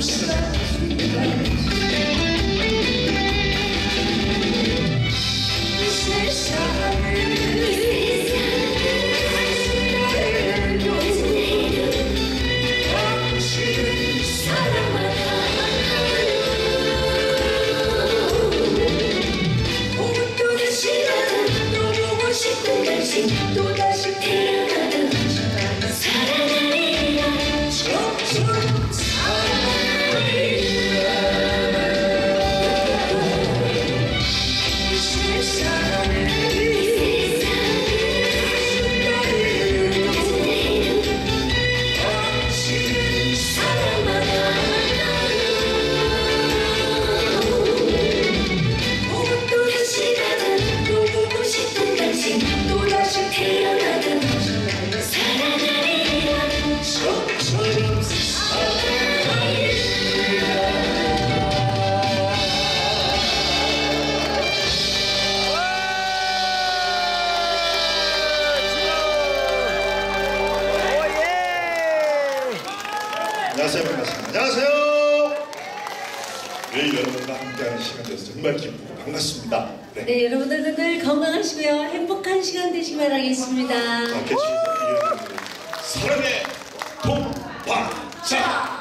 Stars, 다시 한번 반갑습니다. 안녕하세요. 네, 여러분과 함께하는 시간 되어서 정말 기쁘고 반갑습니다. 네, 네 여러분들도 늘 건강하시고요. 행복한 시간 되시기 바라겠습니다. 사랑의 동반자!